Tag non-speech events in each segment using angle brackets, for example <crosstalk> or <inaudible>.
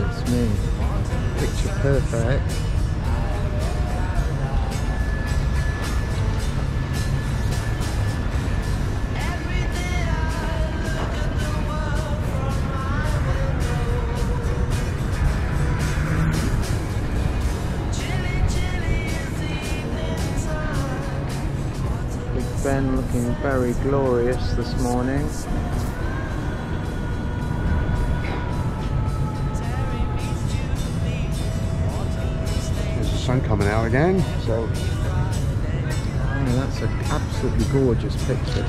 goodness me. Picture perfect. Big Ben looking very glorious this morning. Coming out again, so Oh, that's an absolutely gorgeous picture.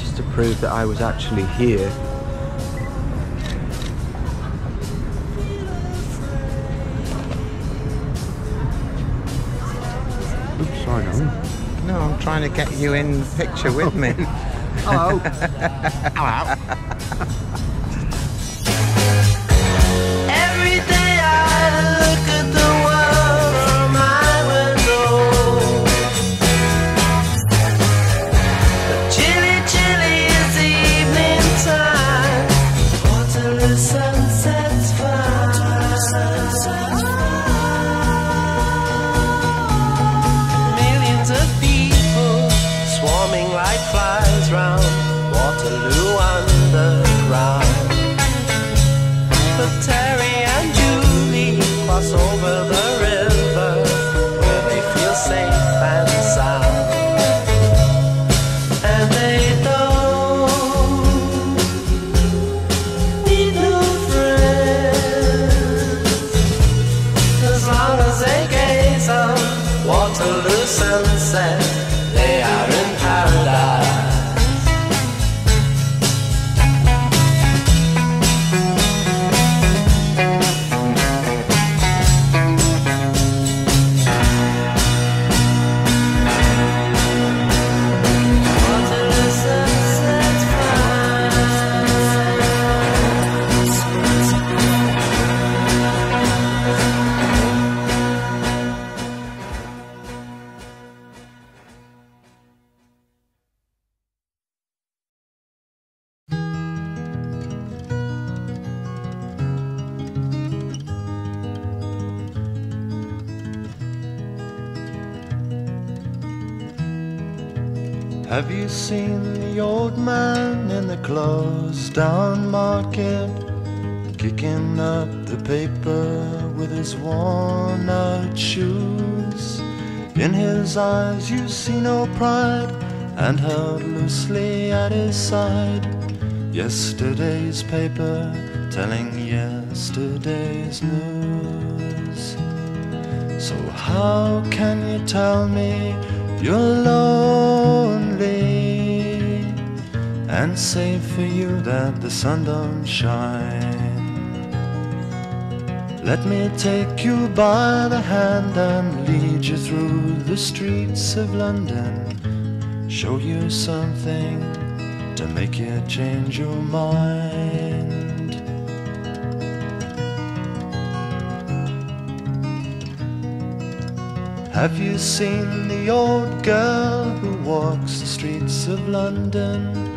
Just to prove that I was actually here. oops, sorry, darling. No, I'm trying to get you in the picture with me. <laughs> Hello. <laughs> Hello. <laughs> Waterloo sunset. Have you seen the old man in the closed down market? Kicking up the paper with his worn out shoes. In his eyes you see no pride, and held loosely at his side. Yesterday's paper telling yesterday's news. So how can you tell me you're lonely and say for you that the sun don't shine? Let me take you by the hand and lead you through the streets of London. Show you something to make you change your mind. Have you seen the old girl who walks the streets of London?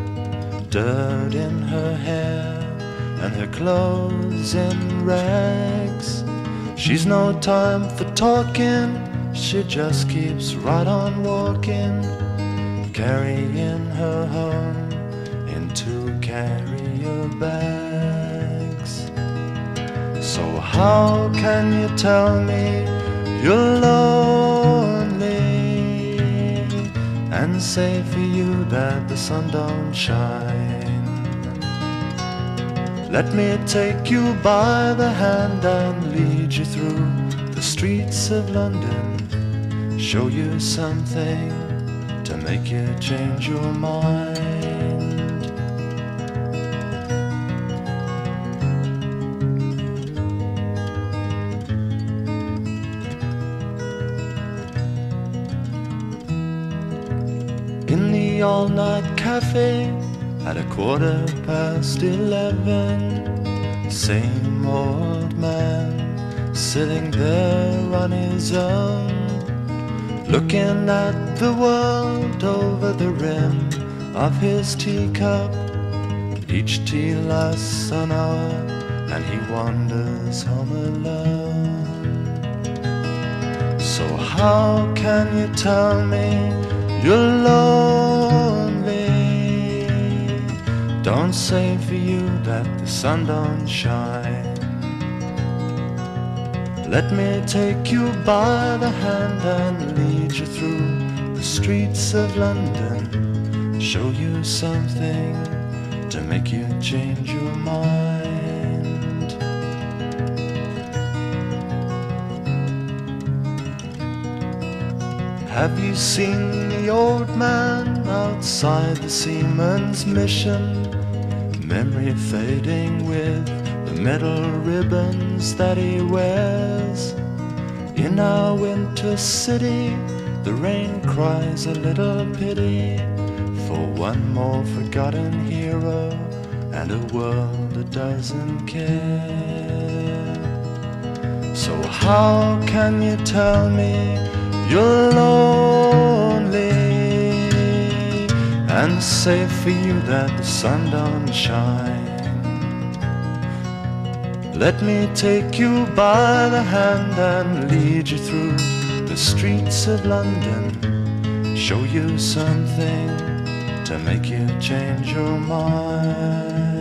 Dirt in her hair and her clothes in rags. She's no time for talking, she just keeps right on walking, carrying her home in two carrier bags. So, how can you tell me you're lonely and say for you that the sun don't shine? Let me take you by the hand and lead you through the streets of London. Show you something to make you change your mind. In the all night cafe at a quarter past eleven. Same old man sitting there on his own, looking at the world over the rim of his teacup. Each tea lasts an hour, and he wanders home alone. So, how can you tell me you're lonely? Don't say for you that the sun don't shine. Let me take you by the hand and lead you through the streets of London. Show you something to make you change your mind. Have you seen the old man outside the seaman's mission? Memory fading with the medal ribbons that he wears. In our winter city, the rain cries a little pity for one more forgotten hero and a world that doesn't care. So, how can you tell me you're lonely and say for you that the sun don't shine? Let me take you by the hand and lead you through the streets of London, show you something to make you change your mind.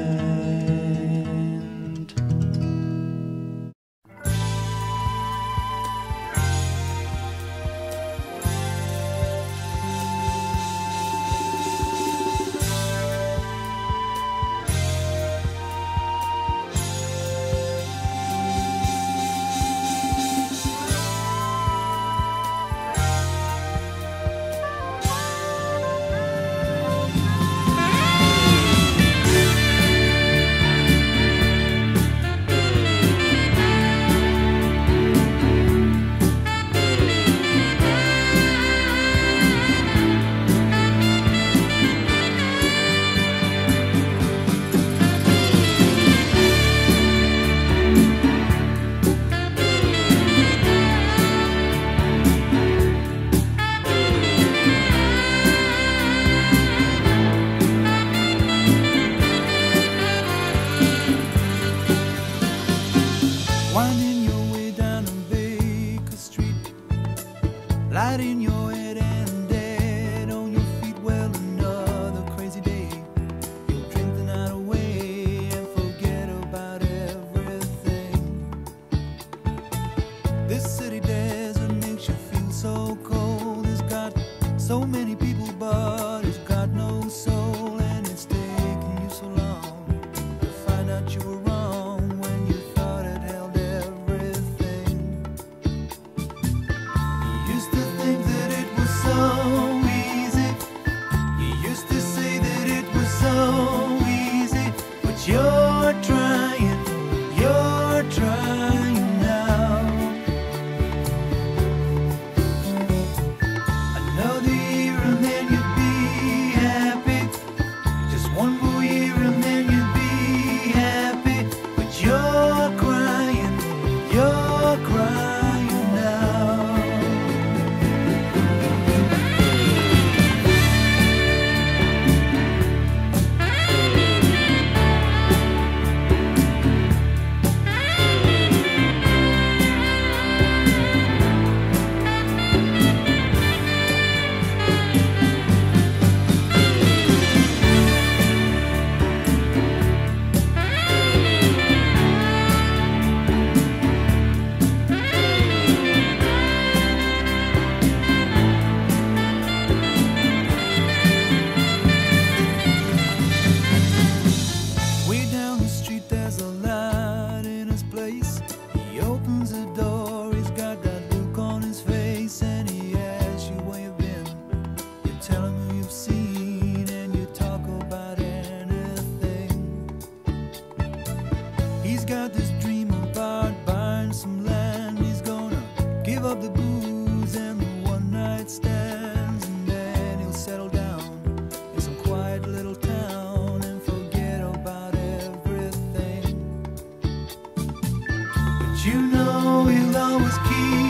You know he'll always keep